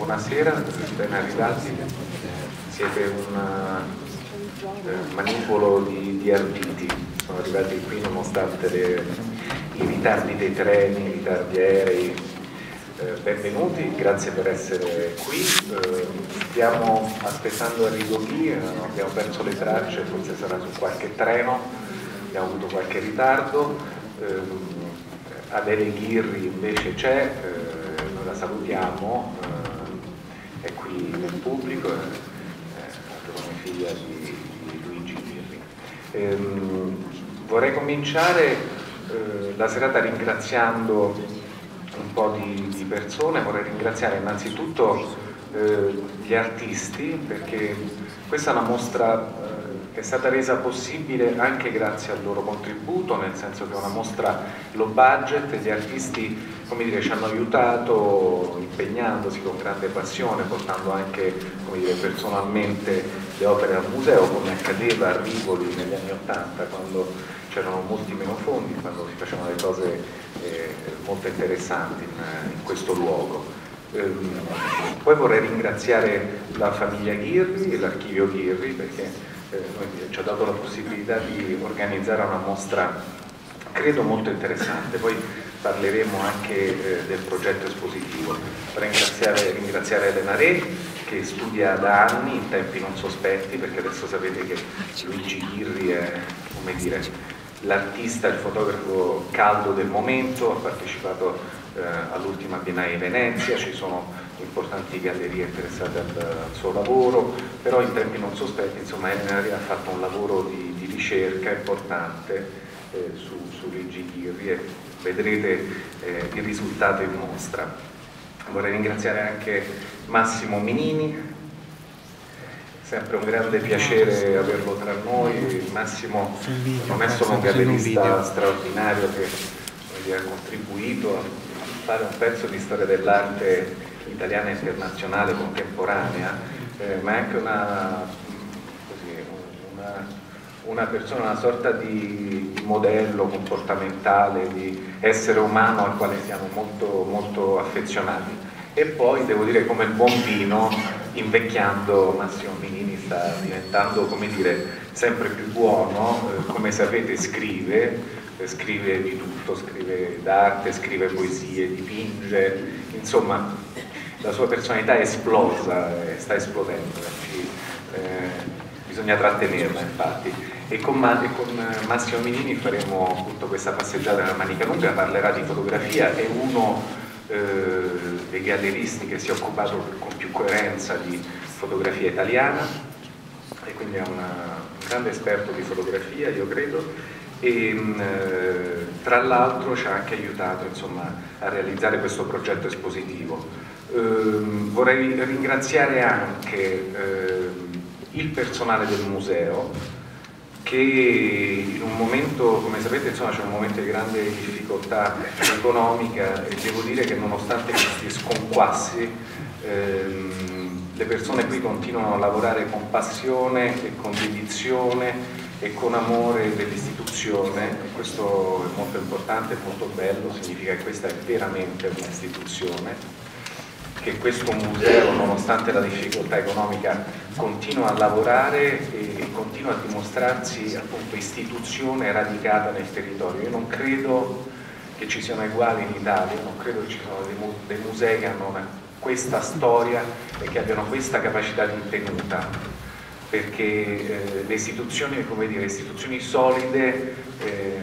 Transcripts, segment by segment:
buonasera, ben arrivati. Siete un eh, manipolo di, di arditi, sono arrivati qui nonostante le, i ritardi dei treni, i ritardi aerei. Eh, benvenuti, grazie per essere qui. Eh, stiamo aspettando arrivo qui, abbiamo perso le tracce, forse sarà su qualche treno, abbiamo avuto qualche ritardo. Eh, Adele Ghirri invece c'è, eh, noi la salutiamo, eh, qui nel pubblico, è la giovane figlia di, di Luigi Ghirri. Ehm, vorrei cominciare eh, la serata ringraziando un po' di, di, persone, vorrei ringraziare innanzitutto eh, gli artisti perché questa è una mostra è stata resa possibile anche grazie al loro contributo, nel senso che è una mostra low budget, gli artisti come dire, ci hanno aiutato impegnandosi con grande passione, portando anche dire, personalmente le opere al museo, come accadeva a Rivoli negli anni Ottanta, quando c'erano molti meno fondi, quando si facevano le cose eh, molto interessanti in, in questo luogo. Ehm, poi vorrei ringraziare la famiglia Ghirri e l'archivio Ghirri perché eh, ci ha dato la possibilità di organizzare una mostra credo molto interessante, poi parleremo anche eh, del progetto espositivo. Vorrei ringraziare, ringraziare Elena Re che studia da anni in tempi non sospetti, perché adesso sapete che Luigi Ghirri è come dire, l'artista, il fotografo caldo del momento, ha partecipato eh, all'ultima Biennale di Venezia, ci sono importanti gallerie interessate al, al, suo lavoro, però in tempi non sospetti, insomma Elena ha fatto un lavoro di, di ricerca importante eh, su, su Luigi Ghirri e vedrete eh, il risultato in mostra. Vorrei ringraziare anche Massimo Minini, sempre un grande piacere averlo tra noi, Massimo non è solo un gallerista straordinario che ha contribuito a fare un pezzo di storia dell'arte italiana internazionale contemporanea, eh, ma è anche una, così, una, una, persona, una sorta di, modello comportamentale, di essere umano al quale siamo molto, molto affezionati. E poi devo dire come il buon vino, invecchiando Massimo Minini sta diventando dire, sempre più buono, eh, come sapete scrive, scrive di tutto, scrive d'arte, scrive poesie, dipinge, insomma la sua personalità è esplosa, eh, sta esplodendo, eh, bisogna trattenerla infatti. E con, e con, Massimo Minini faremo appunto questa passeggiata nella Manica Lunga, parlerà di fotografia, è uno eh, dei galleristi che si è occupato con più coerenza di fotografia italiana e quindi è una, un grande esperto di fotografia, io credo, e eh, tra l'altro ci ha anche aiutato insomma, a realizzare questo progetto espositivo. Ehm, vorrei ringraziare anche ehm, il personale del museo che in un momento, come sapete, c'è un momento di grande difficoltà economica e devo dire che nonostante questi sconquassi ehm, le persone qui continuano a lavorare con passione e con dedizione e con amore dell'istituzione. Questo è molto importante, molto bello, significa che questa è veramente un'istituzione che questo museo, nonostante la difficoltà economica, continua a lavorare e continua a dimostrarsi appunto istituzione radicata nel territorio. Io non credo che ci siano uguali in Italia, non credo che ci siano dei, dei musei che hanno questa storia e che abbiano questa capacità di tenuta, perché eh, le istituzioni, come dire, istituzioni solide eh,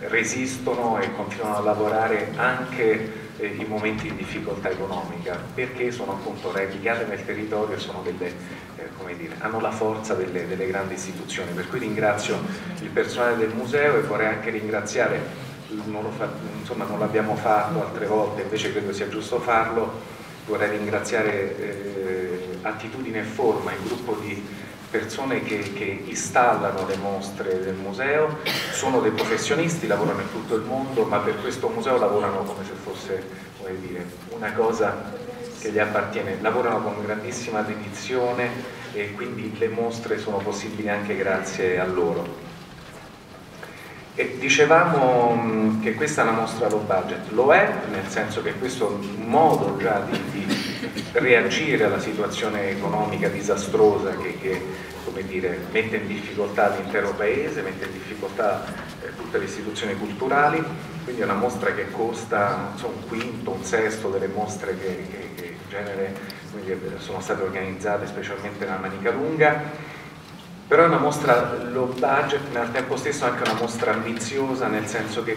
resistono e continuano a lavorare anche eh, in momenti di difficoltà economica, perché sono appunto radicate nel territorio e delle, eh, dire, hanno la forza delle, delle, grandi istituzioni. Per cui ringrazio il personale del museo e vorrei anche ringraziare, non, fa, insomma, non l'abbiamo fatto altre volte, invece credo sia giusto farlo, vorrei ringraziare eh, Attitudine e Forma, il gruppo di persone che, che, installano le mostre del museo, sono dei professionisti, lavorano in tutto il mondo, ma per questo museo lavorano come se fosse dire, una cosa che gli appartiene, lavorano con grandissima dedizione e quindi le mostre sono possibili anche grazie a loro. E dicevamo che questa è una mostra low budget, lo è nel senso che questo è un modo già di, reagire alla situazione economica disastrosa che, che dire, mette in difficoltà l'intero paese, mette in difficoltà eh, tutte le istituzioni culturali, quindi è una mostra che costa so, un quinto, un sesto delle mostre che, che, che in genere dire, sono state organizzate specialmente nella Manica Lunga. Però è una mostra low budget, ma al tempo stesso anche una mostra ambiziosa, nel senso che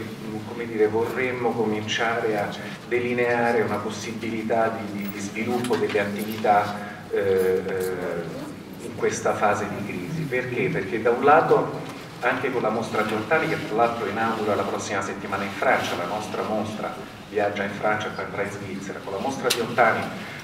dire, vorremmo cominciare a delineare una possibilità di, di sviluppo delle attività eh, eh, in questa fase di crisi. Perché? Perché da un lato anche con la mostra Giortani che tra l'altro inaugura la prossima settimana in Francia, la nostra mostra viaggia in Francia e poi andrà in Svizzera, con la mostra Giortani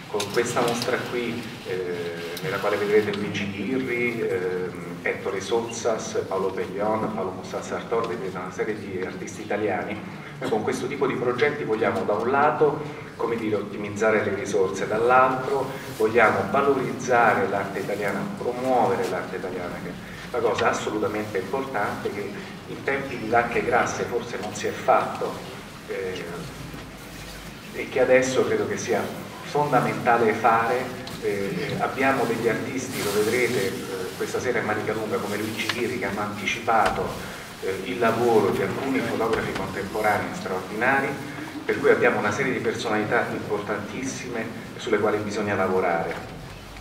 con questa mostra qui, eh, nella quale vedrete Luigi Ghirri, eh, Ettore Sozzas, Paolo Peglion, Paolo Mossal Sartor, vedete una serie di artisti italiani, noi con questo tipo di progetti vogliamo da un lato come dire, ottimizzare le risorse, dall'altro vogliamo valorizzare l'arte italiana, promuovere l'arte italiana, che è una cosa assolutamente importante che in tempi di vacche grasse forse non si è fatto eh, e che adesso credo che sia fondamentale fare. Eh, abbiamo degli artisti, lo vedrete eh, questa sera in Manica Lunga come Luigi Chiri che hanno anticipato eh, il lavoro di alcuni fotografi contemporanei straordinari, per cui abbiamo una serie di personalità importantissime sulle quali bisogna lavorare.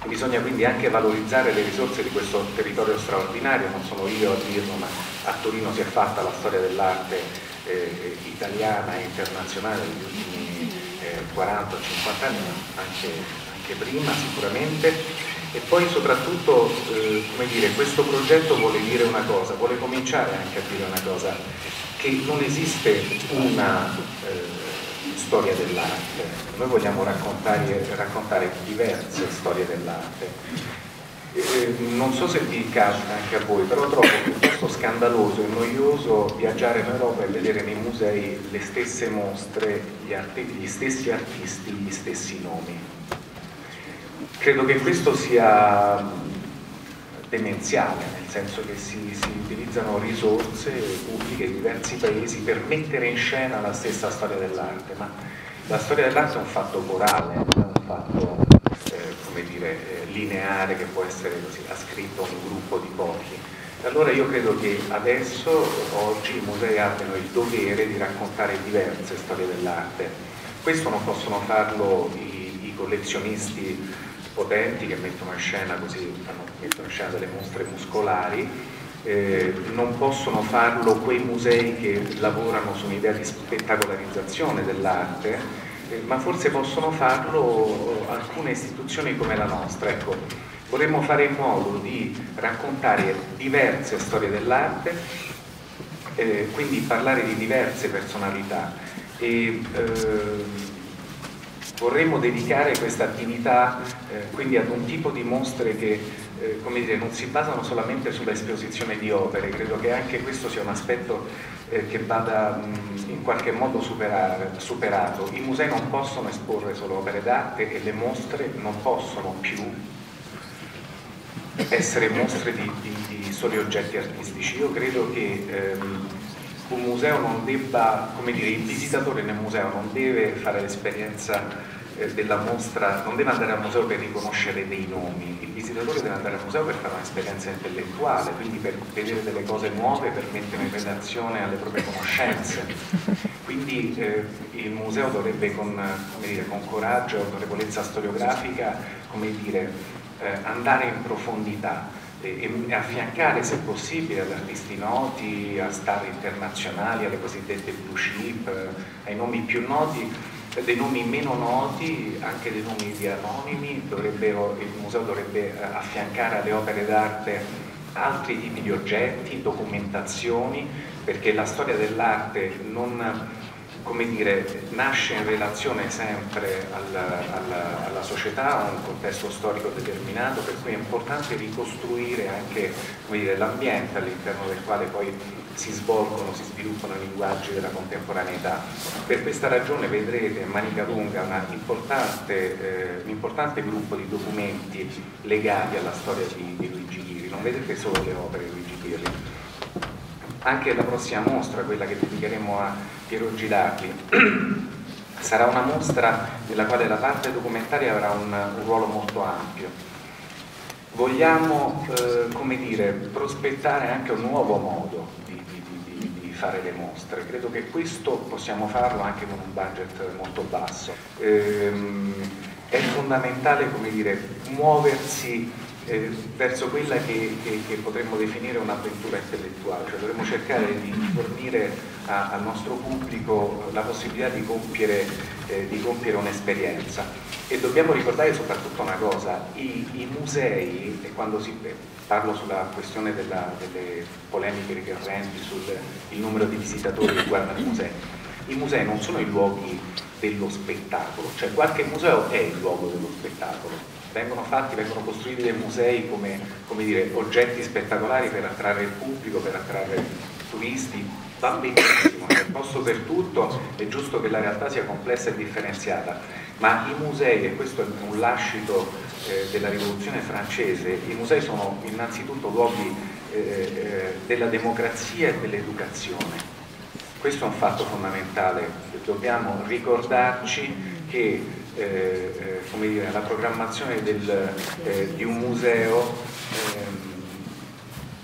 Bisogna quindi anche valorizzare le risorse di questo territorio straordinario, non sono io a dirlo, ma a Torino si è fatta la storia dell'arte eh, italiana e internazionale negli ultimi 40 50 anni, anche, anche prima sicuramente. E poi soprattutto, eh, come dire, questo progetto vuole dire una cosa, vuole cominciare anche a dire una cosa, che non esiste una eh, storia dell'arte, noi vogliamo raccontare, raccontare diverse storie dell'arte eh, non so se vi capita anche a voi, però trovo piuttosto scandaloso e noioso viaggiare in Europa e vedere nei musei le stesse mostre, gli, gli stessi artisti, gli stessi nomi. Credo che questo sia demenziale, nel senso che si, si utilizzano risorse pubbliche di diversi paesi per mettere in scena la stessa storia dell'arte, ma la storia dell'arte è un fatto corale, è un fatto eh, come dire, eh, lineare che può essere così ascritto a un gruppo di pochi. Allora io credo che adesso, oggi, i musei abbiano il dovere di raccontare diverse storie dell'arte. Questo non possono farlo i, i collezionisti potenti che mettono in scena così, mettono in scena delle mostre muscolari, eh, non possono farlo quei musei che lavorano su un'idea di spettacolarizzazione dell'arte, ma forse possono farlo alcune istituzioni come la nostra. Ecco, vorremmo fare in modo di raccontare diverse storie dell'arte, eh, quindi parlare di diverse personalità e eh, vorremmo dedicare questa attività eh, quindi ad un tipo di mostre che eh, come dire, non si basano solamente sull'esposizione di opere, credo che anche questo sia un aspetto eh, che vada mh, in qualche modo superare, superato. I musei non possono esporre solo opere d'arte e le mostre non possono più essere mostre di, di, di soli oggetti artistici. Io credo che ehm, un museo non debba, come dire, il visitatore nel museo non deve fare l'esperienza della mostra, non deve andare al museo per riconoscere dei nomi, il visitatore deve andare al museo per fare un'esperienza intellettuale, quindi per vedere delle cose nuove, per mettere in relazione alle proprie conoscenze. Quindi eh, il museo dovrebbe con, dire, con coraggio e autorevolezza storiografica dire, eh, andare in profondità e, affiancare se possibile ad artisti noti, a star internazionali, alle cosiddette blue chip, ai nomi più noti dei nomi meno noti, anche dei nomi di anonimi, il museo dovrebbe eh, affiancare alle opere d'arte altri tipi di oggetti, documentazioni, perché la storia dell'arte non come dire, nasce in relazione sempre alla, alla, alla società, a un contesto storico determinato, per cui è importante ricostruire anche l'ambiente all'interno del quale poi si svolgono, si sviluppano i linguaggi della contemporaneità. Per questa ragione vedrete a Manica Lunga un importante, eh, importante, gruppo di documenti legati alla storia di, di Luigi Ghiri, non vedete solo le opere di Luigi Ghiri. Anche la prossima mostra, quella che dedicheremo a Piero Girardi, Sarà una mostra nella quale la parte documentaria avrà un, un ruolo molto ampio. Vogliamo, eh, come dire, prospettare anche un nuovo modo di, di, di, di, fare le mostre. Credo che questo possiamo farlo anche con un budget molto basso. Ehm, è fondamentale, come dire, muoversi eh, verso quella che, che, che, potremmo definire un'avventura intellettuale, cioè dovremmo cercare di fornire a, al nostro pubblico la possibilità di compiere, eh, compiere un'esperienza. E dobbiamo ricordare soprattutto una cosa, i, i musei, e quando si, parlo sulla questione della, delle polemiche ricorrenti sul numero di visitatori che guardano i musei, i musei non sono i luoghi dello spettacolo, cioè qualche museo è il luogo dello spettacolo, vengono fatti, vengono costruiti dei musei come, come dire, oggetti spettacolari per attrarre il pubblico, per attrarre turisti, va benissimo, è posto per tutto, è giusto che la realtà sia complessa e differenziata, ma i musei, e questo è un lascito eh, della rivoluzione francese, i musei sono innanzitutto luoghi eh, eh, della democrazia e dell'educazione. Questo è un fatto fondamentale, dobbiamo ricordarci che eh, eh, dire, la programmazione del, eh, di un museo ehm,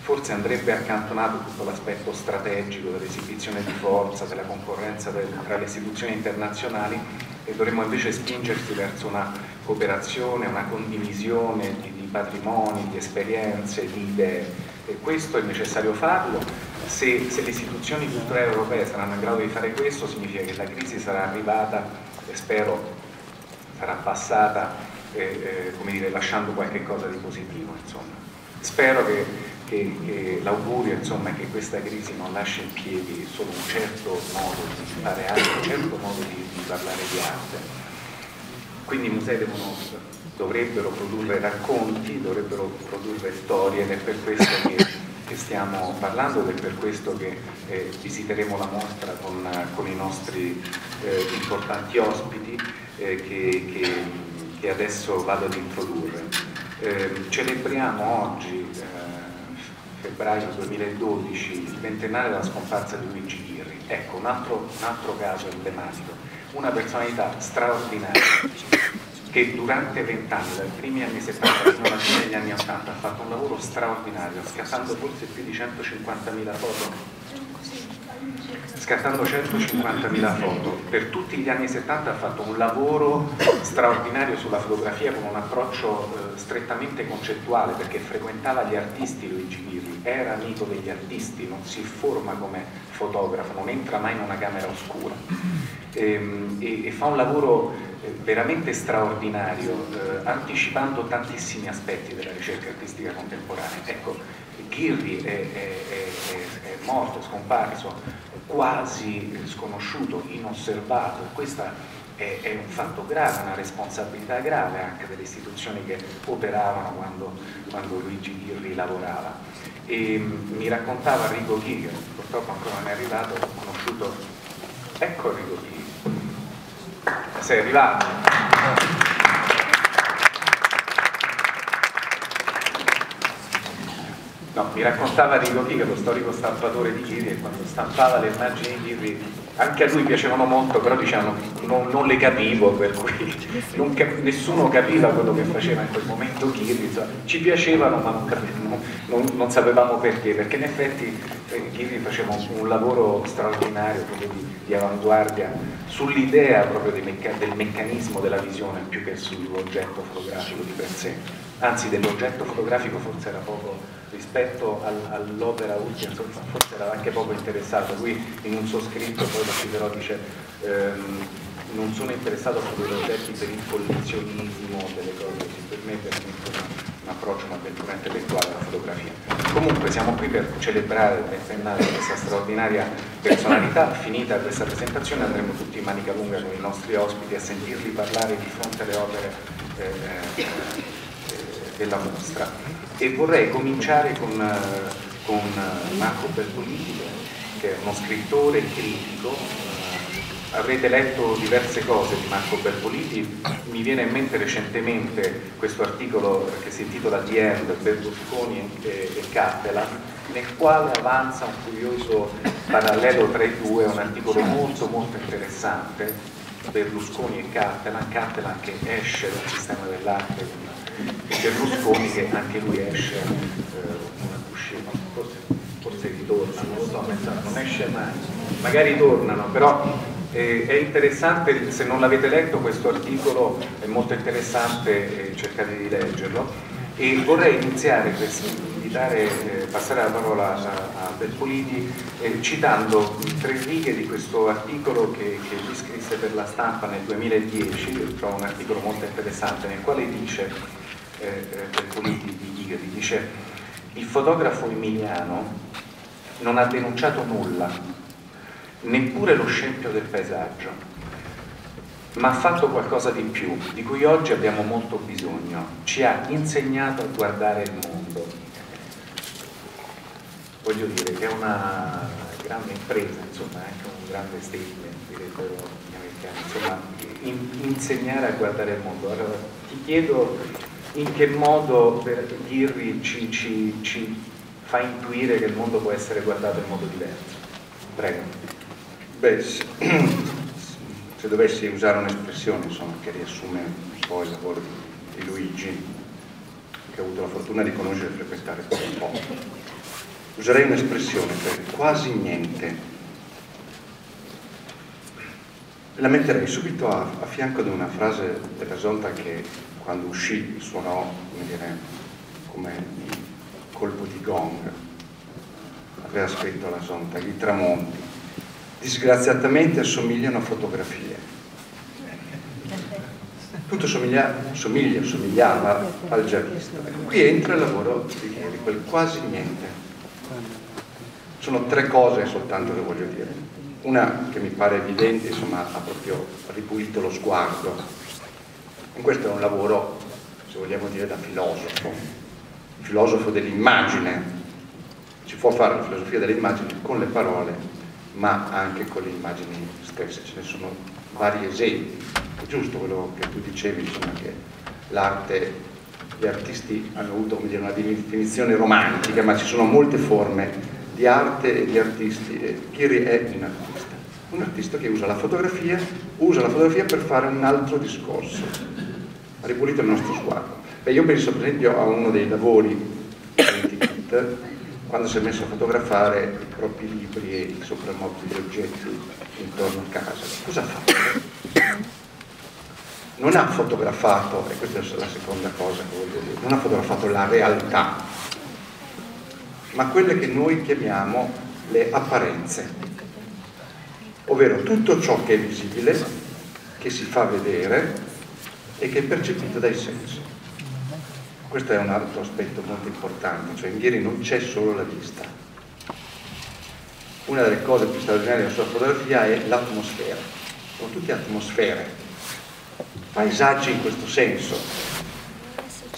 forse andrebbe accantonato tutto l'aspetto strategico dell'esibizione di forza, della concorrenza tra le istituzioni internazionali e dovremmo invece spingersi verso una cooperazione, una condivisione di, di patrimoni, di esperienze, di idee e questo è necessario farlo. Se, se le istituzioni culturali europee saranno in grado di fare questo significa che la crisi sarà arrivata e spero sarà passata eh, eh, dire, lasciando qualche cosa di positivo. Insomma. Spero che, che, che l'augurio è che questa crisi non lasci in piedi solo un certo modo di fare arte, un certo modo di, di parlare di arte. Quindi i musei devono, dovrebbero produrre racconti, dovrebbero produrre storie ed è per questo che, che stiamo parlando ed è per questo che eh, visiteremo la mostra con, con i nostri eh, importanti ospiti eh, che, che, adesso vado ad introdurre. Eh, celebriamo oggi, febbraio 2012, il ventennale della scomparsa di Luigi Ghirri. Ecco, un altro, un altro caso emblematico, una personalità straordinaria che durante vent'anni, dai primi anni 70 fino alla fine degli anni 80, ha fatto un lavoro straordinario, scattando forse più di 150.000 foto scattando 150.000 foto. Per tutti gli anni 70 ha fatto un lavoro straordinario sulla fotografia con un approccio eh, strettamente concettuale perché frequentava gli artisti Luigi Ghirri, era amico degli artisti, non si forma come fotografo, non entra mai in una camera oscura e, ehm, e, e fa un lavoro eh, veramente straordinario, eh, anticipando tantissimi aspetti della ricerca artistica contemporanea. Ecco, Ghirri è, è, è, è morto, scomparso quasi sconosciuto, inosservato, questo è, è, un fatto grave, una responsabilità grave anche delle istituzioni che operavano quando, quando Luigi Ghirri lavorava. E mm, mi raccontava Enrico Ghirri, purtroppo ancora non è arrivato, ho conosciuto, ecco Enrico Ghirri, sei arrivato. No, mi raccontava Rico Chica, lo storico stampatore di Ghirri, e quando stampava le immagini di Ghirri, anche a lui piacevano molto, però diciamo, non, non le capivo, per cui cap nessuno capiva quello che faceva in quel momento Ghirri, ci piacevano ma non, non, non, sapevamo perché, perché in effetti eh, Ghirri faceva un, un, lavoro straordinario, proprio di, di avanguardia, sull'idea proprio mecca del meccanismo della visione più che sull'oggetto fotografico di per sé, anzi dell'oggetto fotografico forse era poco rispetto al, all'opera ultima, forse era anche poco interessato. Lui in un suo scritto, poi lo citerò, dice ehm, non sono interessato a produrre oggetti per il collezionismo delle cose, per me per un approccio, un'avventura intellettuale alla fotografia. Comunque siamo qui per celebrare il ventennale di questa straordinaria personalità, finita questa presentazione andremo tutti in manica lunga con i nostri ospiti a sentirli parlare di fronte alle opere eh, eh, della mostra e vorrei cominciare con, eh, con eh, Marco Bertolini che è uno scrittore critico. Eh, avrete letto diverse cose di Marco Bertolini. Mi viene in mente recentemente questo articolo che si intitola The End, Berlusconi e, e nel quale avanza un curioso parallelo tra i due, un articolo molto molto interessante. Berlusconi e Cattelan, Cattelan che esce dal sistema dell'arte Berlusconi che anche lui esce eh, uscita, forse, forse ritorna, non lo so, non esce mai, magari tornano, però eh, è interessante, se non l'avete letto questo articolo è molto interessante, eh, cercate di leggerlo. E vorrei iniziare per invitare, eh, passare la parola a, a Belpolidi eh, citando tre righe di questo articolo che, che lui scrisse per la stampa nel 2010, io trovo un articolo molto interessante nel quale dice eh Belpolidi di Ghigari, dice il fotografo emiliano non ha denunciato nulla, neppure lo scempio del paesaggio ma ha fatto qualcosa di più, di cui oggi abbiamo molto bisogno. Ci ha insegnato a guardare il mondo. Voglio dire che è una grande impresa, insomma, è anche un grande statement, direbbero gli americani, insomma, in, insegnare a guardare il mondo. Allora, ti chiedo in che modo per dirvi ci, ci, ci fa intuire che il mondo può essere guardato in modo diverso. Prego. Beh, se dovessi usare un'espressione che riassume un po' il lavoro di, di, Luigi, che ho avuto la fortuna di conoscere e frequentare per un po', userei un'espressione per quasi niente. La metterei subito a, a fianco di una frase della Zonta che quando uscì suonò come, dire, come colpo di gong. Aveva scritto la Zonta, i tramonti disgraziatamente assomigliano a fotografie. Tutto somiglia, somiglia, somigliava al giallista. Qui entra il lavoro di ieri, quel quasi niente. Sono tre cose soltanto che voglio dire. Una che mi pare evidente, insomma, ha proprio ripulito lo sguardo. E questo è un lavoro, se vogliamo dire, da filosofo, filosofo dell'immagine. Si può fare la filosofia dell'immagine con le parole ma anche con le immagini stesse. Ce ne sono vari esempi. È giusto quello che tu dicevi, insomma, che l'arte, gli artisti hanno avuto dire, una definizione romantica, ma ci sono molte forme di arte e di artisti. E Piri è un artista, un artista che usa la fotografia, usa la fotografia per fare un altro discorso, ha ripulito il nostro sguardo. Beh, io penso per esempio a uno dei lavori di quando si è messo a fotografare i propri libri e i soprammobili oggetti intorno a casa. Cosa ha fatto? Non ha fotografato, e questa è la seconda cosa che voglio dire, non ha fotografato la realtà, ma quelle che noi chiamiamo le apparenze, ovvero tutto ciò che è visibile, che si fa vedere e che è percepito dai sensi. Questo è un altro aspetto molto importante, cioè in Ghieri non c'è solo la vista. Una delle cose più straordinarie della sua fotografia è l'atmosfera. Sono tutte atmosfere, paesaggi in questo senso.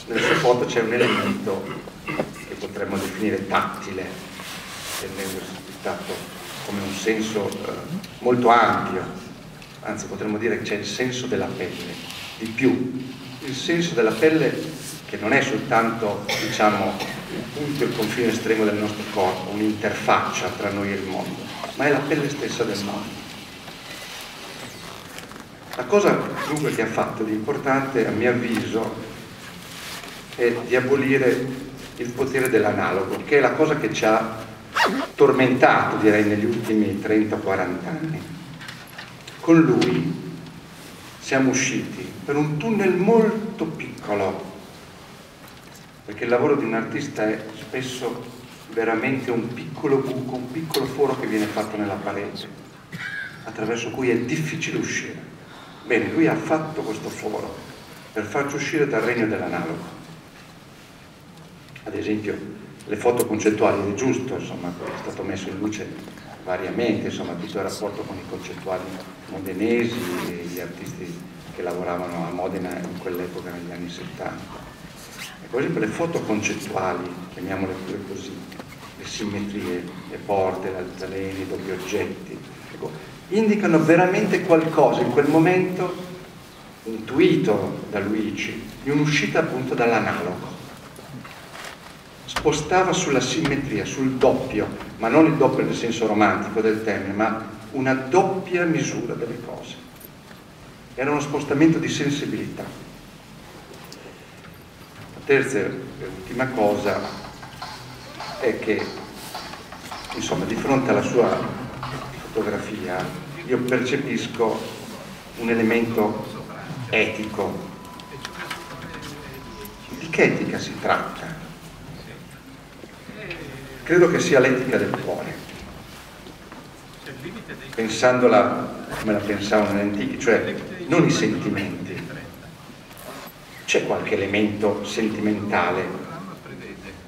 Nelle sue foto c'è un elemento che potremmo definire tattile, tendendosi dato come un senso eh, molto ampio, anzi potremmo dire che c'è il senso della pelle, di più. Il senso della pelle che non è soltanto diciamo, il punto, il confine estremo del nostro corpo, un'interfaccia tra noi e il mondo, ma è la pelle stessa del mondo. La cosa dunque che ha fatto di importante, a mio avviso, è di abolire il potere dell'analogo, che è la cosa che ci ha tormentato, direi, negli ultimi 30-40 anni. Con lui siamo usciti per un tunnel molto piccolo perché il lavoro di un artista è spesso veramente un piccolo buco, un piccolo foro che viene fatto nella parete, attraverso cui è difficile uscire. Bene, lui ha fatto questo foro per farci uscire dal regno dell'analogo. Ad esempio, le foto concettuali, è giusto, insomma, è stato messo in luce variamente, insomma, tutto il rapporto con i concettuali modenesi e gli artisti che lavoravano a Modena in quell'epoca negli anni 70 per esempio le foto concettuali, chiamiamole pure così, le simmetrie, le porte, le altalene, i doppi oggetti, ecco, indicano veramente qualcosa in quel momento intuito da Luigi, di un'uscita appunto dall'analogo. Spostava sulla simmetria, sul doppio, ma non il doppio nel senso romantico del termine, ma una doppia misura delle cose. era uno spostamento di sensibilità. La terza e ultima cosa è che, insomma, di fronte alla sua fotografia io percepisco un elemento etico. Di che etica si tratta? Credo che sia l'etica del cuore. Pensandola come la pensavano gli antichi, cioè non i sentimenti. C'è qualche elemento sentimentale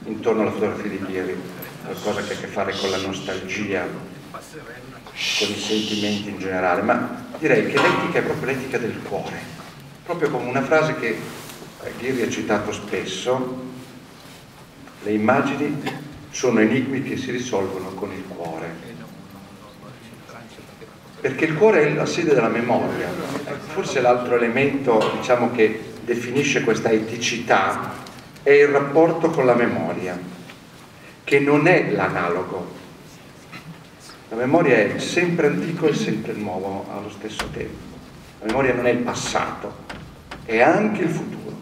intorno alla fotografia di ieri, qualcosa che ha a che fare con la nostalgia, con i sentimenti in generale, ma direi che l'etica è proprio l'etica del cuore, proprio come una frase che Ghiri ha citato spesso, le immagini sono enigmi che si risolvono con il cuore. Perché il cuore è la sede della memoria. Forse l'altro elemento diciamo, che definisce questa eticità è il rapporto con la memoria, che non è l'analogo, la memoria è sempre antico e sempre nuovo allo stesso tempo. La memoria non è il passato, è anche il futuro.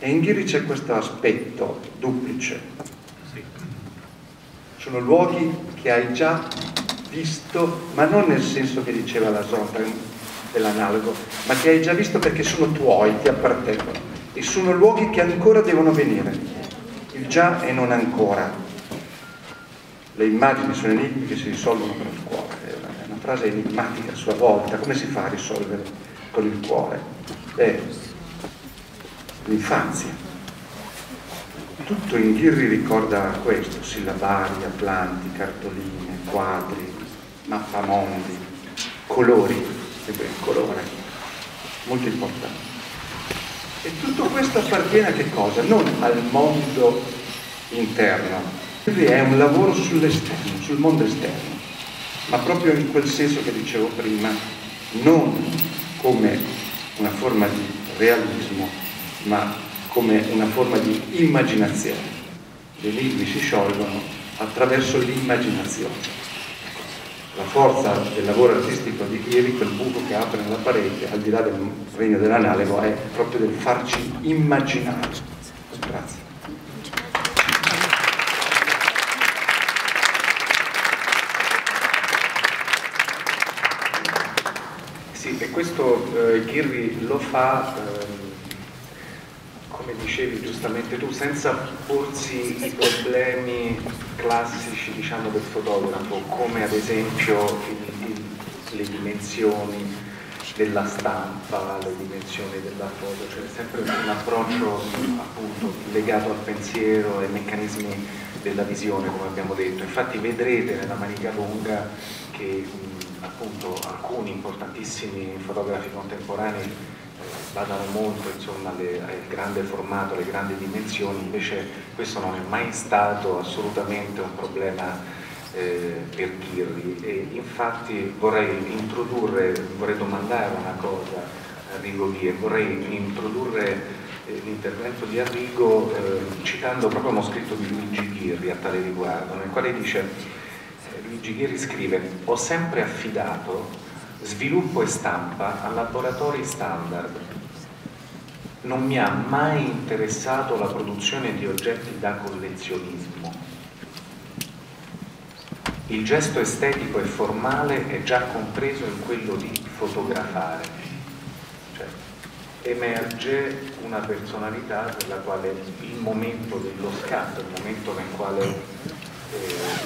E in Ghiri c'è questo aspetto duplice. Sono luoghi che hai già visto, ma non nel senso che diceva la Zonta dell'analogo, ma che hai già visto perché sono tuoi, ti appartengono. E sono luoghi che ancora devono venire. Il già e non ancora le immagini sono enigmi che si risolvono con il cuore, è una, è una frase enigmatica a sua volta, come si fa a risolvere con il cuore? Beh, l'infanzia. Tutto in Ghirri ricorda questo, sillabari, atlanti, cartoline, quadri, mappamondi, colori, e beh, colore, molto importante. E tutto questo appartiene a che cosa? Non al mondo interno, quindi è un lavoro sull'esterno, sul mondo esterno, ma proprio in quel senso che dicevo prima, non come una forma di realismo, ma come una forma di immaginazione. Le libri si sciolgono attraverso l'immaginazione. La forza del lavoro artistico di Ghiri, quel buco che apre nella parete, al di là del regno dell'analogo, è proprio del farci immaginare. Grazie. e questo eh, Ghirri lo fa, eh, come dicevi giustamente tu, senza porsi i problemi classici diciamo, del fotografo, come ad esempio il, il, le dimensioni della stampa, le dimensioni della foto, cioè sempre un approccio appunto legato al pensiero, ai meccanismi della visione, come abbiamo detto. Infatti vedrete nella manica lunga che appunto alcuni importantissimi fotografi contemporanei eh, badano molto insomma, alle, al grande formato, alle grandi dimensioni, invece questo non è mai stato assolutamente un problema eh, per Kirri e infatti vorrei introdurre, vorrei domandare una cosa a Arrigo lì e vorrei introdurre eh, l'intervento di Arrigo eh, citando proprio uno scritto di Luigi Ghirri a tale riguardo, nel quale dice Luigi Ghiri scrive ho sempre affidato sviluppo e stampa a laboratori standard. Non mi ha mai interessato la produzione di oggetti da collezionismo. Il gesto estetico e formale è già compreso in quello di fotografare. Cioè, emerge una personalità per la quale il momento dello scatto, il momento nel quale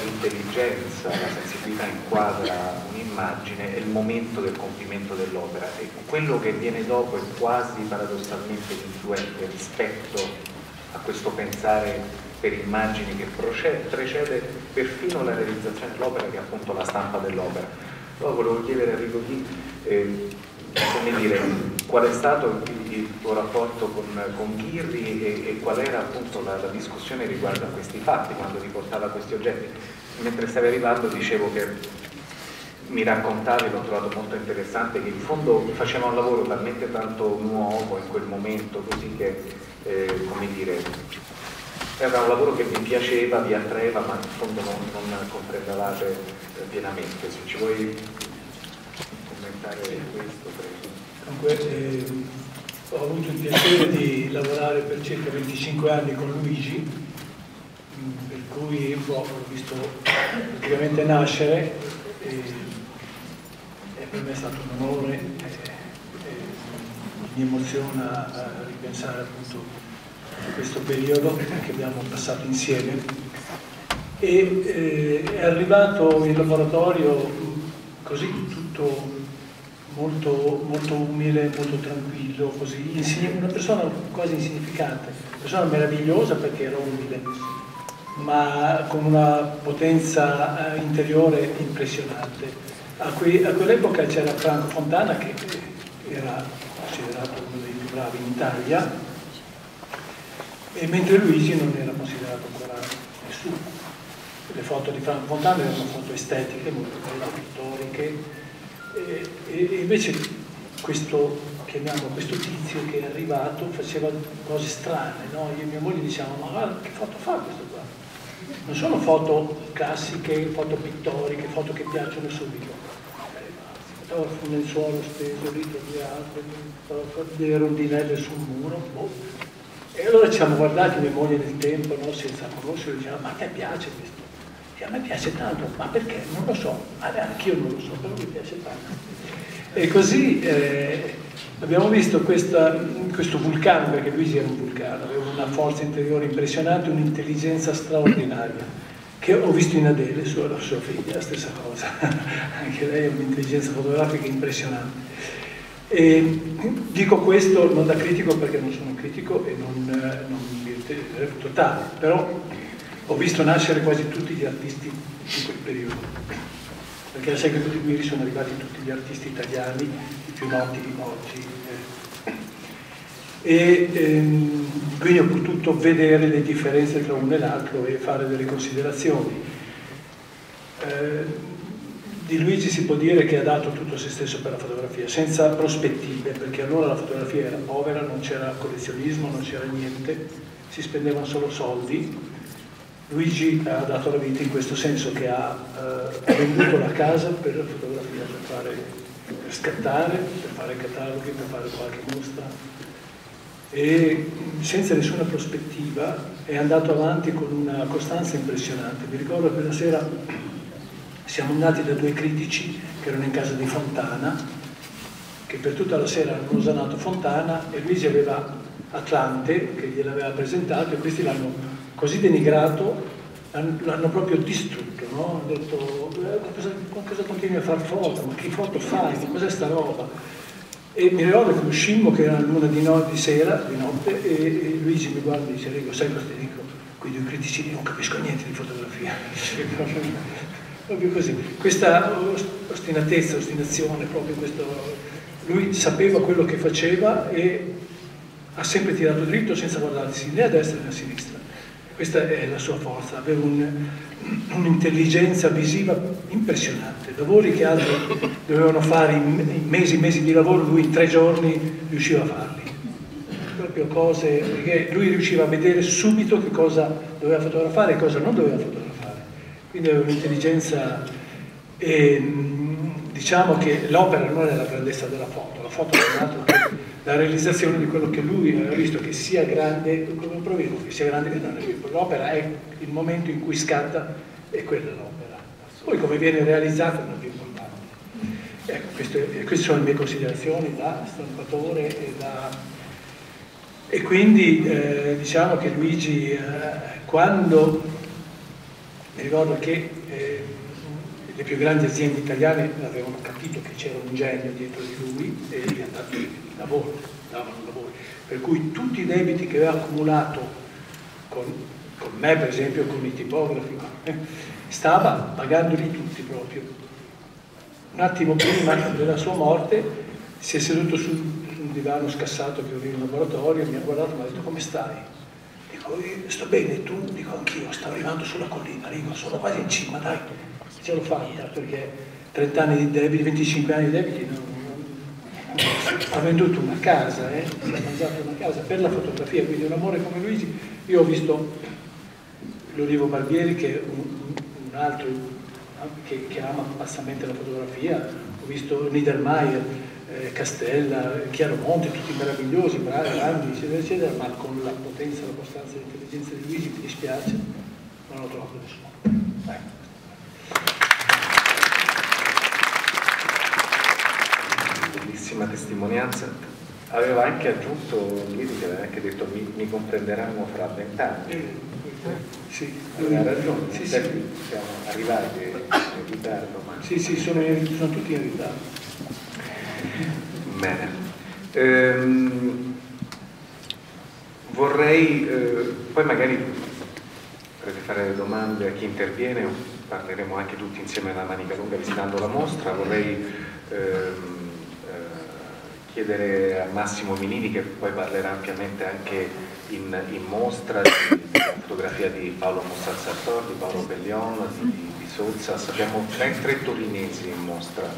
l'intelligenza, la sensibilità inquadra un'immagine è il momento del compimento dell'opera e quello che viene dopo è quasi paradossalmente influente rispetto a questo pensare per immagini che precede perfino la realizzazione dell'opera che è appunto la stampa dell'opera. Allora volevo chiedere a Rico Di eh, come dire, qual è stato il tuo rapporto con, con Ghirri e, e, qual era appunto la, la, discussione riguardo a questi fatti quando riportava questi oggetti. Mentre stavi arrivando dicevo che mi raccontavi, l'ho trovato molto interessante, che in fondo faceva un lavoro talmente tanto nuovo in quel momento così che, eh, come dire, era un lavoro che vi piaceva, vi attraeva, ma in fondo non, non comprendevate pienamente. Se ci vuoi commentare questo, prego. Eh, ho avuto il piacere di lavorare per circa 25 anni con Luigi, mm, per cui l'ho visto praticamente nascere e, e, per me è stato un onore e, e mi emoziona a ripensare appunto a questo periodo che abbiamo passato insieme. E eh, è arrivato in laboratorio così tutto molto, molto umile, molto tranquillo, così, una persona quasi insignificante, una persona meravigliosa perché era umile, ma con una potenza eh, interiore impressionante. A, que, a quell'epoca c'era Franco Fontana che era considerato uno dei più bravi in Italia, e mentre Luigi non era considerato ancora nessuno. Le foto di Franco Fontana erano foto estetiche, molto belle, pittoriche, e, e invece questo, chiamiamo questo tizio che è arrivato faceva cose strane, no? Io e mia moglie dicevamo, ma guarda che foto fa questo qua? Non sono foto classiche, foto pittoriche, foto che piacciono subito. Fotografo nel suolo steso, lì due altre, delle rondinelle sul muro. Boh. E allora ci siamo guardati, mia moglie nel tempo, no? senza conoscere, diceva, ma a te piace questo? A me piace tanto, ma perché? Non lo so, anch'io non lo so, però mi piace tanto. E così eh, abbiamo visto questa, questo vulcano, perché Luigi era un vulcano, aveva una forza interiore impressionante, un'intelligenza straordinaria, che ho visto in Adele, sua, sua figlia, la stessa cosa, anche lei ha un'intelligenza fotografica impressionante. E dico questo non da critico perché non sono critico e non, eh, non mi totale, però ho visto nascere quasi tutti gli artisti in quel periodo, perché al segreto di Guiri sono arrivati tutti gli artisti italiani, i più noti oggi. E ehm, quindi ho potuto vedere le differenze tra uno e l'altro e fare delle considerazioni. Eh, di Luigi si può dire che ha dato tutto se stesso per la fotografia, senza prospettive, perché allora la fotografia era povera, non c'era collezionismo, non c'era niente, si spendevano solo soldi Luigi ha dato la vita in questo senso che ha eh, venduto la casa per la fotografia, per, fare, per scattare, per fare cataloghi, per fare qualche mostra e senza nessuna prospettiva è andato avanti con una costanza impressionante. Mi ricordo quella sera siamo andati da due critici che erano in casa di Fontana, che per tutta la sera hanno usanato Fontana e Luigi aveva Atlante che gliel'aveva presentato e questi l'hanno così denigrato l'hanno proprio distrutto, no? Hanno detto, eh, cosa, cosa, continui a fare foto? Ma che foto fai? Ma cos'è sta roba? E mi ricordo che uscimmo, che era l'una di, no, di sera, di notte, e, e, Luigi mi guarda e dice, Rigo, sai cosa ti dico? Quei due critici non capisco niente di fotografia. proprio così. Questa ostinatezza, ostinazione, proprio questo... Lui sapeva quello che faceva e ha sempre tirato dritto senza guardarsi né a destra né a sinistra. Questa è la sua forza, aveva un'intelligenza un visiva impressionante, lavori che altri dovevano fare in mesi mesi di lavoro, lui in tre giorni riusciva a farli. Proprio cose, perché lui riusciva a vedere subito che cosa doveva fotografare e cosa non doveva fotografare. Quindi aveva un'intelligenza e diciamo che l'opera non è la grandezza della foto, la foto è un altro la realizzazione di quello che lui aveva visto che sia grande, come un provino, che sia grande che non è l'opera è il momento in cui scatta e quella è l'opera. Poi come viene realizzata non è più importante. Ecco, queste, queste, sono le mie considerazioni da stampatore e da... E quindi eh, diciamo che Luigi, eh, quando mi ricordo che eh, le più grandi aziende italiane avevano capito che c'era un genio dietro di lui e gli hanno dato davano lavoro. Per cui tutti i debiti che aveva accumulato con, con me, per esempio, con i tipografi, eh, stava pagandoli tutti proprio. Un attimo prima della sua morte si è seduto su un divano scassato che avevo in laboratorio, mi ha guardato e mi ha detto come stai? Dico, sto bene, tu? Dico anch'io, sto arrivando sulla collina, dico, sono quasi in cima, dai ce l'ho fatta perché 30 anni di debiti, 25 anni di debiti, non, ha venduto una casa, eh? si è mangiato una casa per la fotografia, quindi un amore come Luigi. Io ho visto l'Olivo Barbieri che è un, un altro che, che, ama bassamente la fotografia, ho visto Niedermayer, eh, Castella, Chiaromonte, tutti meravigliosi, bravi, grandi, eccetera, eccetera, ma con la potenza, la costanza e l'intelligenza di Luigi mi dispiace, non ho trovato nessuno. Ecco. Bellissima testimonianza. Aveva anche aggiunto, Liri che aveva anche detto mi, mi comprenderanno fra vent'anni. Eh, sì, Aveva ragione, sì, sì, sì. siamo arrivati in ritardo. Ma... Sì, sì, sono, sono tutti in ritardo. Bene. Ehm, vorrei, eh, poi magari potrete fare le domande a chi interviene, parleremo anche tutti insieme alla Manica Lunga visitando la mostra. Vorrei ehm, eh, chiedere a Massimo Minini, che poi parlerà ampiamente anche in, in mostra, di, fotografia di Paolo Mossal di Paolo Bellion, di, di Sozzas. Abbiamo tre, tre torinesi in mostra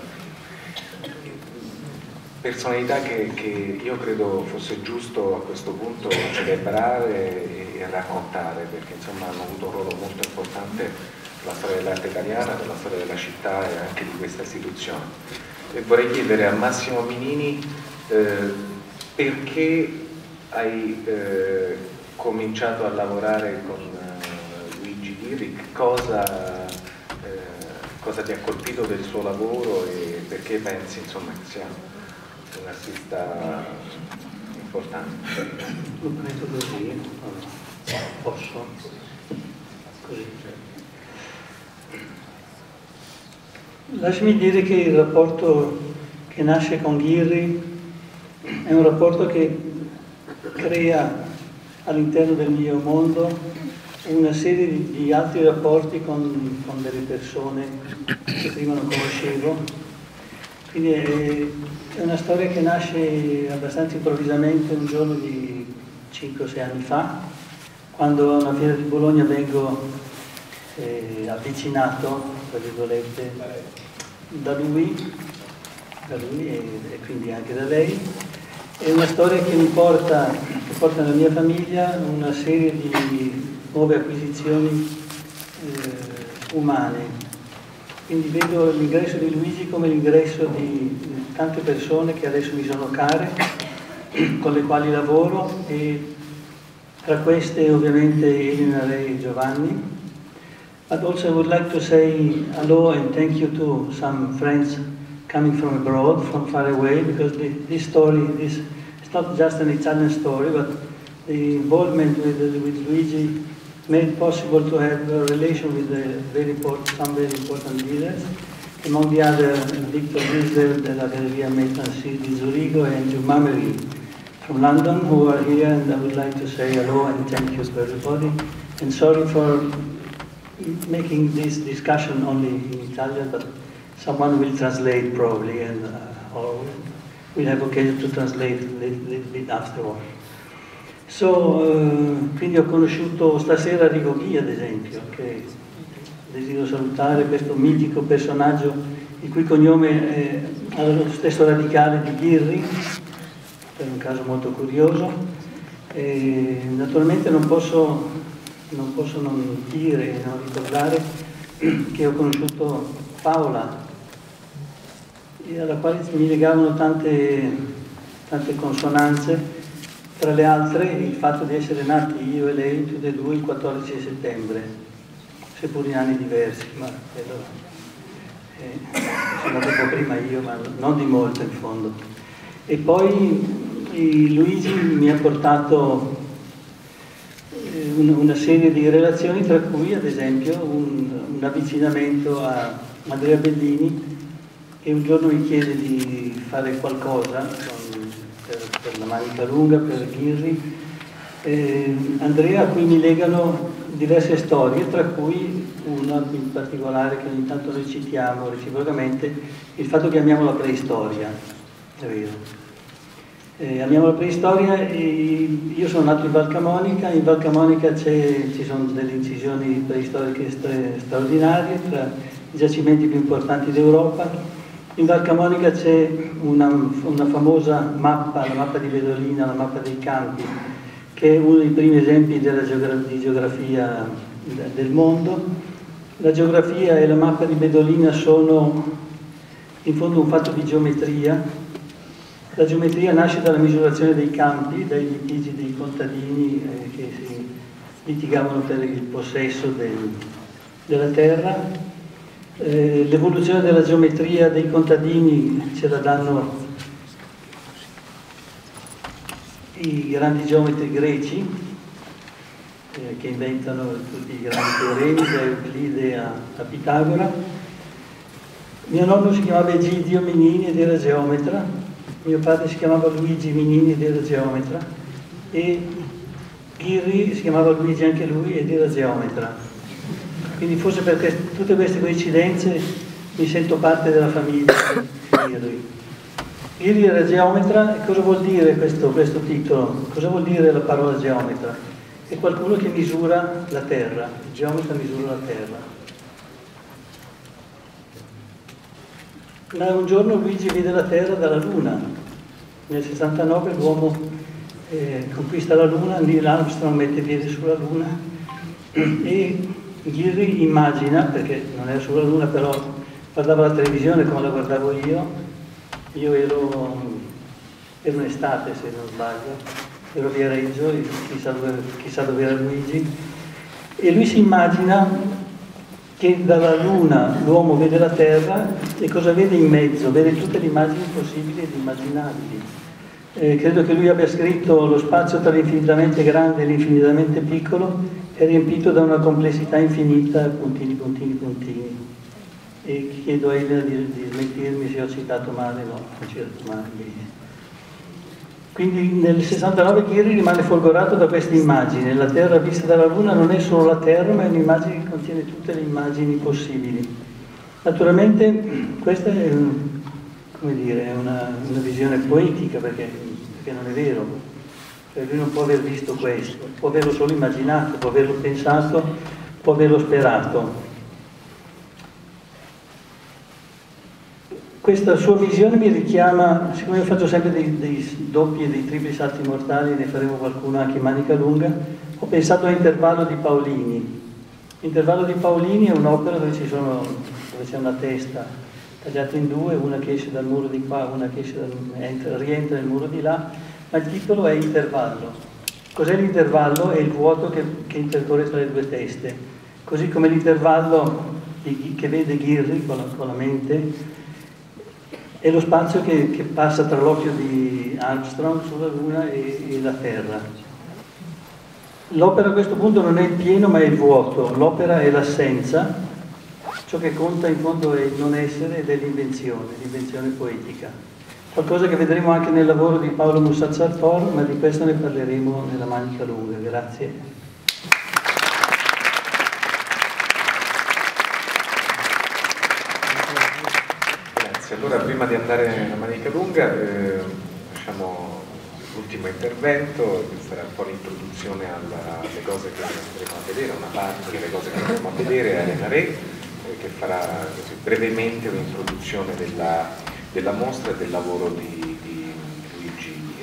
personalità che, che io credo fosse giusto a questo punto celebrare e raccontare, perché insomma hanno avuto un ruolo molto importante nella storia dell'arte italiana, nella storia della città e anche di questa istituzione. E vorrei chiedere a Massimo Minini eh, perché hai eh, cominciato a lavorare con eh, Luigi Diric, cosa, eh, cosa ti ha colpito del suo lavoro e perché pensi insomma, che sia un artista importante. Lo prendo così, posso? Così. Lasciami dire che il rapporto che nasce con Ghirri è un rapporto che crea all'interno del mio mondo una serie di, altri rapporti con, con delle persone che prima non conoscevo. Quindi è, è una storia che nasce abbastanza improvvisamente un giorno di 5-6 anni fa, quando a una fiera di Bologna vengo eh, avvicinato, tra virgolette, da lui, da lui e, e quindi anche da lei. È una storia che mi porta, che porta nella mia famiglia una serie di nuove acquisizioni eh, umane. Quindi vedo l'ingresso di Luigi come l'ingresso di tante persone che adesso mi sono care, con le quali lavoro e tra queste ovviamente Elena, lei e Giovanni. But also I would like to say hello and thank you to some friends coming from abroad, from far away, because the, this story, this it's not just an Italian story, but the involvement with, with Luigi made possible to have a relation with the very important, some very important leaders, among the other Victor Wiesel della Galleria Metansi di Zurigo and Jumameri from London who are here and I would like to say hello and thank you to everybody. And sorry for making this discussion only in Italian but someone will translate probably and uh, or we'll have occasion to translate a little, little bit afterward. So, eh, quindi ho conosciuto stasera Rigo Ghi ad esempio, che desidero salutare questo mitico personaggio il cui cognome è, ha lo stesso radicale di Ghirri, per un caso molto curioso. E naturalmente non posso, non posso non dire non ricordare che ho conosciuto Paola, e alla quale mi legavano tante, tante consonanze, tra le altre il fatto di essere nati io e lei tutti e due il 14 settembre, seppur in anni diversi, ma quello, sono nato prima io, ma non di molto in fondo. E poi eh, Luigi mi ha portato eh, un- una serie di relazioni, tra cui ad esempio un, un avvicinamento a Andrea Bellini, che un giorno mi chiede di fare qualcosa con- per, per la manica lunga, per Ghirri. Eh, Andrea a cui mi legano diverse storie, tra cui una in particolare che ogni tanto noi citiamo reciprocamente, il fatto che amiamo la preistoria, è vero. Eh, amiamo la preistoria e io sono nato in Val Camonica, in Val Camonica c'è- ci sono delle incisioni preistoriche stra- straordinarie tra i giacimenti più importanti d'Europa. In Val Camonica c'è una, una famosa mappa, la mappa di Vedolina, la mappa dei campi, che è uno dei primi esempi geogra- di geografia de- del mondo. La geografia e la mappa di Bedolina sono in fondo un fatto di geometria La geometria nasce dalla misurazione dei campi, dai litigi dei contadini eh, che si litigavano per il possesso del, della terra. Eh, l'evoluzione della geometria dei contadini ce la danno i grandi geometri greci eh, che inventano tutti i grandi teoremi da Euclide a, a, Pitagora. Mio nonno si chiamava Egidio Minini ed era geometra, mio padre si chiamava Luigi Minini ed era geometra e Ghirri si chiamava Luigi anche lui ed era geometra. Quindi forse per tutte queste coincidenze mi sento parte della famiglia di Ghirri. Ghirri era geometra e cosa vuol dire questo, questo titolo? Cosa vuol dire la parola geometra? È qualcuno che misura la terra, il geometra misura la terra. Ma un giorno Luigi vede la terra dalla luna. Nel 69 l'uomo eh, conquista la luna, Neil Armstrong mette piede sulla luna e Ghirri immagina, perché non era sulla luna però guardava la televisione come la guardavo io, io ero, ero un'estate se non sbaglio, ero via Reggio, chissà dove, chissà dove era Luigi, e lui si immagina che dalla Luna l'uomo vede la Terra e cosa vede in mezzo? Vede tutte le immagini possibili ed immaginabili. Eh, credo che lui abbia scritto lo spazio tra l'infinitamente grande e l'infinitamente piccolo è riempito da una complessità infinita, puntini, puntini, puntini. E chiedo a Elena di, di smentirmi se ho citato male, no, ho citato male. Quindi nel 69 Ghirri rimane folgorato da questa immagine. La Terra vista dalla Luna non è solo la Terra, ma è un'immagine che contiene tutte le immagini possibili. Naturalmente questa è, dire, una, una, visione poetica, perché, perché, non è vero. Cioè lui non può aver visto questo, può averlo solo immaginato, può averlo pensato, può averlo sperato. questa sua visione mi richiama, siccome io faccio sempre dei, dei doppi e dei tripli salti mortali, ne faremo qualcuno anche in manica lunga, ho pensato a Intervallo di Paolini. Intervallo di Paolini è un'opera dove, dove c'è una testa tagliata in due, una che esce dal muro di qua, una che dal, entra, rientra nel muro di là, ma il titolo è Intervallo. Cos'è l'intervallo? È il vuoto che, che intercorre tra le due teste. Così come l'intervallo che vede Ghirri con la, con la mente è lo spazio che, che passa tra l'occhio di Armstrong sulla Luna e, e la Terra. L'opera a questo punto non è il pieno ma è il vuoto, l'opera è l'assenza, ciò che conta in fondo è il non essere ed è l'invenzione, l'invenzione poetica. Qualcosa che vedremo anche nel lavoro di Paolo Mussazzartor, ma di questo ne parleremo nella manica lunga. Grazie. Allora prima di andare nella manica lunga eh, lasciamo l'ultimo intervento, che sarà un po' l'introduzione alle cose che andremo a vedere, una parte delle cose che andremo a vedere, Elena Re, eh, che farà così, brevemente un'introduzione della, della, mostra e del lavoro di, di Luigi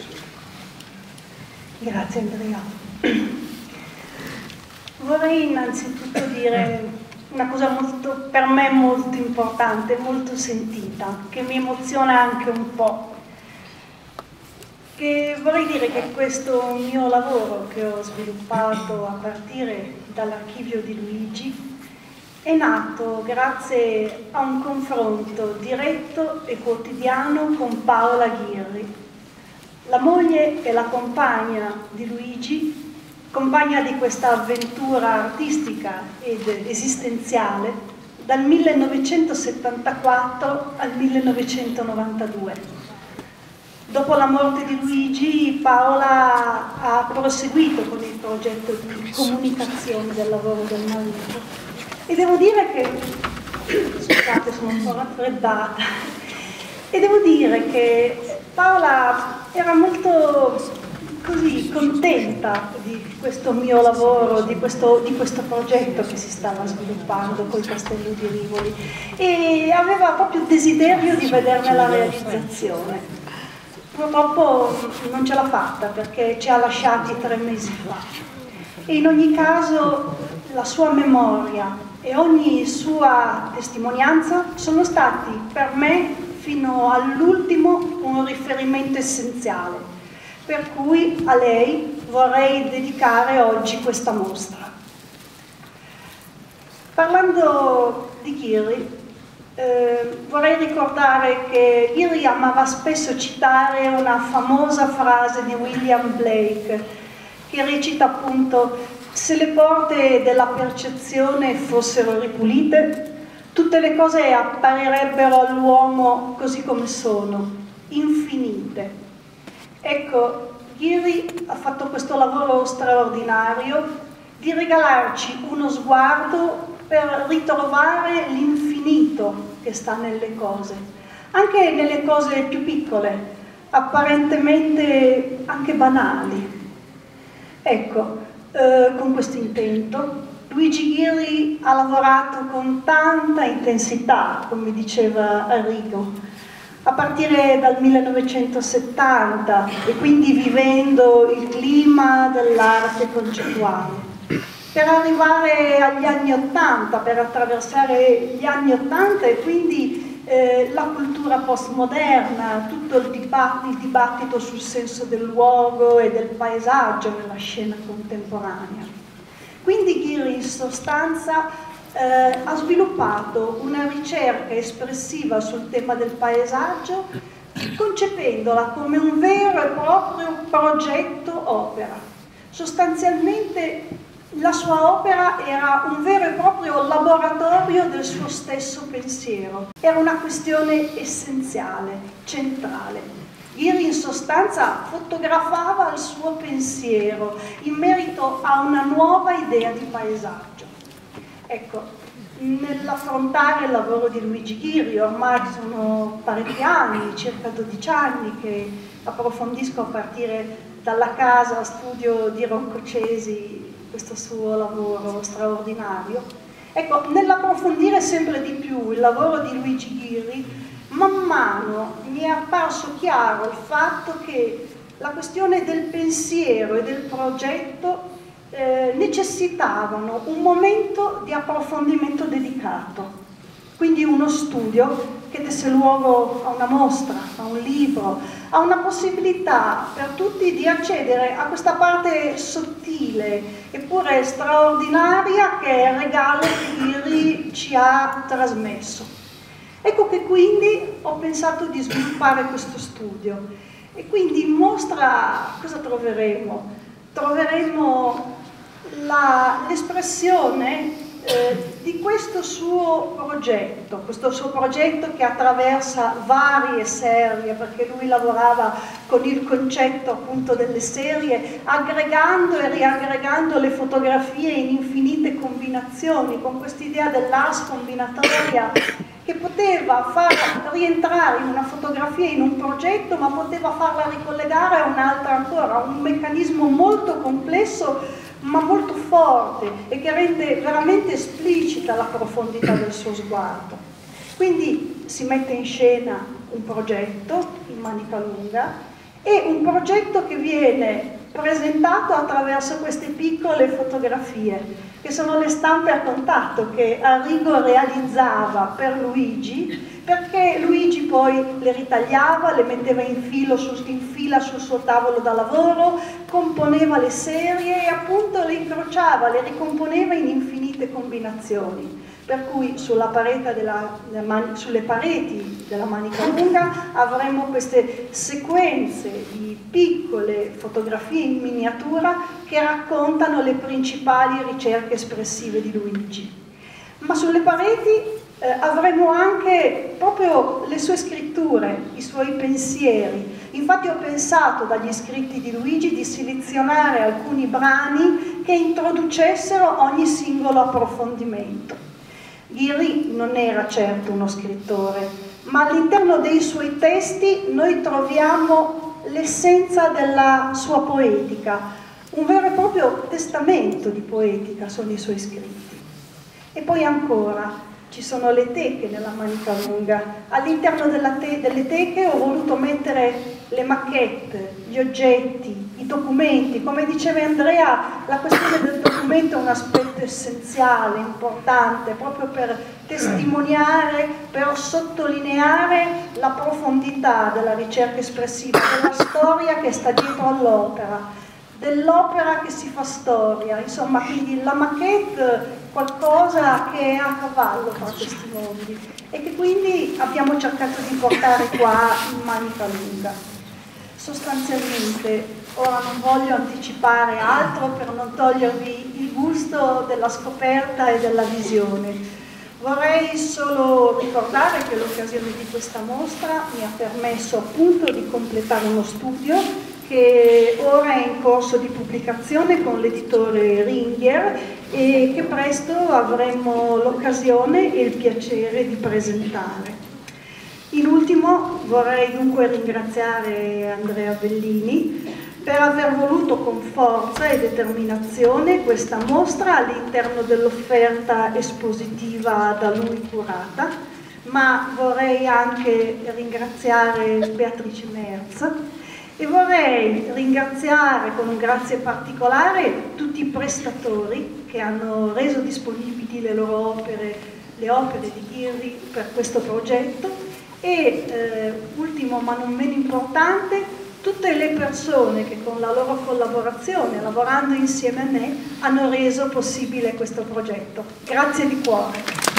Grazie Andrea. Vorrei innanzitutto dire una cosa molto, per me molto importante, molto sentita, che mi emoziona anche un po'. Che vorrei dire che questo mio lavoro che ho sviluppato a partire dall'archivio di Luigi è nato grazie a un confronto diretto e quotidiano con Paola Ghirri, la moglie e la compagna di Luigi compagna di questa avventura artistica ed esistenziale dal 1974 al 1992. Dopo la morte di Luigi, Paola ha proseguito con il progetto di comunicazione del lavoro del marito e devo dire che, scusate sono un po' raffreddata, e devo dire che Paola era molto così contenta di questo mio lavoro, di questo, di questo progetto che si stava sviluppando con il Castello di Rivoli e aveva proprio desiderio di vederne la realizzazione. Purtroppo non ce l'ha fatta perché ci ha lasciati tre mesi fa. E in ogni caso la sua memoria e ogni sua testimonianza sono stati per me fino all'ultimo un riferimento essenziale, per cui a lei vorrei dedicare oggi questa mostra. Parlando di Ghiri, eh, vorrei ricordare che Ghiri amava spesso citare una famosa frase di William Blake che recita appunto se le porte della percezione fossero ripulite, tutte le cose apparirebbero all'uomo così come sono, infinite. Ecco, Ghiri ha fatto questo lavoro straordinario di regalarci uno sguardo per ritrovare l'infinito che sta nelle cose, anche nelle cose più piccole, apparentemente anche banali. Ecco, eh, con questo intento. Luigi Ghiri ha lavorato con tanta intensità, come diceva Arrigo, a partire dal 1970 e quindi vivendo il clima dell'arte concettuale per arrivare agli anni Ottanta, per attraversare gli anni Ottanta e quindi eh, la cultura postmoderna, tutto il dibattito, il dibattito sul senso del luogo e del paesaggio nella scena contemporanea. Quindi Ghiri in sostanza eh, ha sviluppato una ricerca espressiva sul tema del paesaggio concependola come un vero e proprio progetto opera. Sostanzialmente la sua opera era un vero e proprio laboratorio del suo stesso pensiero, era una questione essenziale, centrale. Ghiri in sostanza fotografava il suo pensiero in merito a una nuova idea di paesaggio. Ecco, nell'affrontare il lavoro di Luigi Ghiri, ormai sono parecchi anni, circa 12 anni, che approfondisco a partire dalla casa studio di Roncocesi questo suo lavoro straordinario. Ecco, nell'approfondire sempre di più il lavoro di Luigi Ghirri, man mano mi è apparso chiaro il fatto che la questione del pensiero e del progetto eh, necessitavano un momento di approfondimento dedicato, quindi uno studio che desse luogo a una mostra, a un libro, a una possibilità per tutti di accedere a questa parte sottile eppure straordinaria che è il regalo che Ghiri ci ha trasmesso. Ecco che quindi ho pensato di sviluppare questo studio e quindi in mostra cosa troveremo? Troveremo l'espressione eh, di questo suo progetto, questo suo progetto che attraversa varie serie, perché lui lavorava con il concetto appunto delle serie, aggregando e riaggregando le fotografie in infinite combinazioni, con quest'idea dell'ars combinatoria che poteva far rientrare in una fotografia, in un progetto, ma poteva farla ricollegare a un'altra ancora, un meccanismo molto complesso ma molto forte e che rende veramente esplicita la profondità del suo sguardo. Quindi si mette in scena un progetto in manica lunga e un progetto che viene presentato attraverso queste piccole fotografie, che sono le stampe a contatto che Arrigo realizzava per Luigi perché Luigi poi le ritagliava, le metteva in, su, in, fila sul suo tavolo da lavoro, componeva le serie e appunto le incrociava, le ricomponeva in infinite combinazioni. Per cui della, sulle pareti della manica lunga avremo queste sequenze di piccole fotografie in miniatura che raccontano le principali ricerche espressive di Luigi. Ma sulle pareti eh, avremo anche proprio le sue scritture, i suoi pensieri. Infatti ho pensato dagli scritti di Luigi di selezionare alcuni brani che introducessero ogni singolo approfondimento. Ghiri non era certo uno scrittore, ma all'interno dei suoi testi noi troviamo l'essenza della sua poetica, un vero e proprio testamento di poetica sono i suoi scritti. E poi ancora, ci sono le teche nella manica lunga. All'interno te delle teche ho voluto mettere le macchette, gli oggetti, i documenti. Come diceva Andrea, la questione del documento è un aspetto essenziale, importante, proprio per testimoniare, per sottolineare la profondità della ricerca espressiva, della storia che sta dietro all'opera dell'opera che si fa storia, insomma, quindi la maquette qualcosa che è a cavallo tra questi mondi e che quindi abbiamo cercato di portare qua in manica lunga. Sostanzialmente, ora non voglio anticipare altro per non togliervi il gusto della scoperta e della visione. Vorrei solo ricordare che l'occasione di questa mostra mi ha permesso appunto di completare uno studio che ora è in corso di pubblicazione con l'editore Ringhier e che presto avremo l'occasione e il piacere di presentare. In ultimo vorrei dunque ringraziare Andrea Bellini per aver voluto con forza e determinazione questa mostra all'interno dell'offerta espositiva da lui curata, ma vorrei anche ringraziare Beatrice Merz e vorrei ringraziare con un grazie particolare tutti i prestatori che hanno reso disponibili le loro opere, le opere di Ghirri per questo progetto e eh, ultimo ma non meno importante tutte le persone che con la loro collaborazione, lavorando insieme a me, hanno reso possibile questo progetto. Grazie di cuore.